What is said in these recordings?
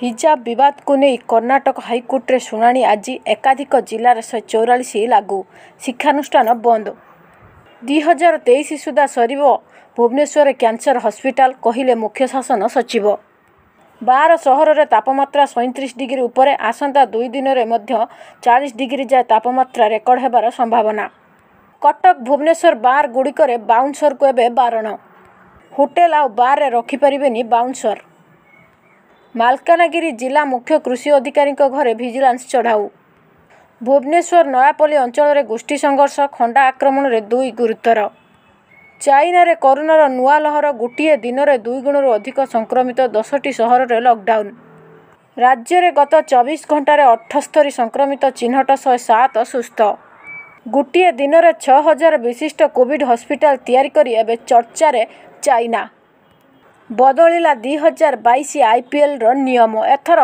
ହିଜାବ ବିବାଦକୁ ନେଇ କର୍ଣ୍ଣାଟକ ହାଇକୋର୍ଟରେ ଶୁଣାଣି ଆଜି ଏକାଧିକ ଜିଲ୍ଲାରେ ଶହେ ଚଉରାଳିଶ ଲାଗୁ ଶିକ୍ଷାନୁଷ୍ଠାନ ବନ୍ଦ। ଦି ହଜାର ତେଇଶ ସୁଦ୍ଧା ସରିବ ଭୁବନେଶ୍ୱରରେ କ୍ୟାନସର ହସ୍ପିଟାଲ କହିଲେ ମୁଖ୍ୟ ଶାସନ ସଚିବ। ବାର ସହରରେ ତାପମାତ୍ରା ସଇଁତିରିଶ ଡିଗ୍ରୀ ଉପରେ ଆସନ୍ତା ଦୁଇ ଦିନରେ ମଧ୍ୟ ଚାଳିଶ ଡିଗ୍ରୀ ଯାଏ ତାପମାତ୍ରା ରେକର୍ଡ ହେବାର ସମ୍ଭାବନା। କଟକ ଭୁବନେଶ୍ୱର ବାର୍ ଗୁଡ଼ିକରେ ବାଉନ୍ସରକୁ ଏବେ ବାରଣ। ହୋଟେଲ ଆଉ ବାର୍ରେ ରଖିପାରିବେନି ବାଉନ୍ସର। ମାଲକାନଗିରି ଜିଲ୍ଲା ମୁଖ୍ୟ କୃଷି ଅଧିକାରୀଙ୍କ ଘରେ ଭିଜିଲାନ୍ସ ଚଢ଼ାଉ। ଭୁବନେଶ୍ୱର ନୟାପଲ୍ଲୀ ଅଞ୍ଚଳରେ ଗୋଷ୍ଠୀ ସଂଘର୍ଷ ଖଣ୍ଡା ଆକ୍ରମଣରେ ଦୁଇ ଗୁରୁତର। ଚାଇନାରେ କରୋନାର ନୂଆ ଲହର ଗୋଟିଏ ଦିନରେ ଦୁଇଗୁଣରୁ ଅଧିକ ସଂକ୍ରମିତ ଦଶଟି ସହରରେ ଲକଡାଉନ। ରାଜ୍ୟରେ ଗତ ଚବିଶ ଘଣ୍ଟାରେ ଅଠସ୍ତରୀ ସଂକ୍ରମିତ ଚିହ୍ନଟ ଶହେ ସାତ ସୁସ୍ଥ। ଗୋଟିଏ ଦିନରେ ଛଅ ହଜାର ବିଶିଷ୍ଟ କୋଭିଡ୍ ହସ୍ପିଟାଲ ତିଆରି କରି ଏବେ ଚର୍ଚ୍ଚାରେ ଚାଇନା। ବଦଳିଲା ଦି ହଜାର ବାଇଶ ଆଇପିଏଲ୍ର ନିୟମ। ଏଥର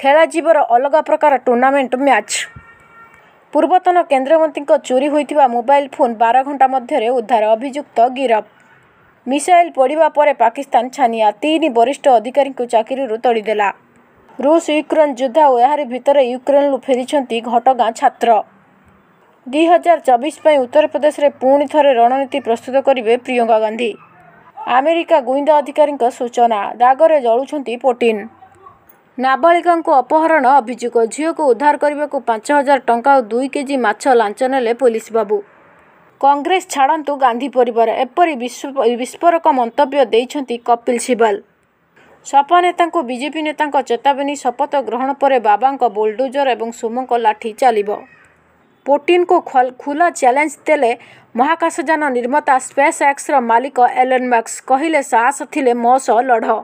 ଖେଳାଯିବର ଅଲଗା ପ୍ରକାର ଟୁର୍ଣ୍ଣାମେଣ୍ଟ ମ୍ୟାଚ୍। ପୂର୍ବତନ କେନ୍ଦ୍ରମନ୍ତ୍ରୀଙ୍କ ଚୋରି ହୋଇଥିବା ମୋବାଇଲ ଫୋନ୍ ବାର ଘଣ୍ଟା ମଧ୍ୟରେ ଉଦ୍ଧାର ଅଭିଯୁକ୍ତ ଗିରଫ। ମିସାଇଲ ପଡ଼ିବା ପରେ ପାକିସ୍ତାନ ଛାନିଆ ତିନି ବରିଷ୍ଠ ଅଧିକାରୀଙ୍କୁ ଚାକିରିରୁ ତଡ଼ିଦେଲା। ରୁଷ ୟୁକ୍ରେନ ଯୁଦ୍ଧ ଓ ଏହାରି ଭିତରେ ୟୁକ୍ରେନରୁ ଫେରିଛନ୍ତି ଘଟଗାଁ ଛାତ୍ର। ଦି ହଜାର ଚବିଶ ପାଇଁ ଉତ୍ତରପ୍ରଦେଶରେ ପୁଣି ଥରେ ରଣନୀତି ପ୍ରସ୍ତୁତ କରିବେ ପ୍ରିୟଙ୍କା ଗାନ୍ଧୀ। ଆମେରିକା ଗୁଇନ୍ଦା ଅଧିକାରୀଙ୍କ ସୂଚନା। ଦାଗରେ ଜଳୁଛନ୍ତି ପୁଟିନ। ନାବାଳିକାଙ୍କୁ ଅପହରଣ ଅଭିଯୋଗ। ଝିଅକୁ ଉଦ୍ଧାର କରିବାକୁ ପାଞ୍ଚ ହଜାର ଟଙ୍କା ଓ ଦୁଇ କେଜି ମାଛ ଲାଞ୍ଚ ନେଲେ ପୋଲିସ ବାବୁ କଂଗ୍ରେସ ଛାଡ଼ନ୍ତୁ ଗାନ୍ଧୀ ପରିବାର। ଏପରି ବିସ୍ଫୋରକ ମନ୍ତବ୍ୟ ଦେଇଛନ୍ତି କପିଲ ସିବଲ ସପା ନେତାଙ୍କୁ ବିଜେପି ନେତାଙ୍କ ଚେତାବନୀ ଶପଥ ଗ୍ରହଣ ପରେ ବାବାଙ୍କ ବୁଲଡୋଜର ଏବଂ ସୋମଙ୍କ ଲାଠି ଚାଲିବ। ପୁଟିନଙ୍କୁ ଖୋଲା ଚ୍ୟାଲେଞ୍ଜ ଦେଲେ ମହାକାଶଯାନ ନିର୍ମାତା ସ୍ପେସ୍ ଏକ୍ସର ମାଲିକ ଏଲନ୍ ମାସ୍କ କହିଲେ ସାହସ ଥିଲେ ମୋ ସହ ଲଢ଼।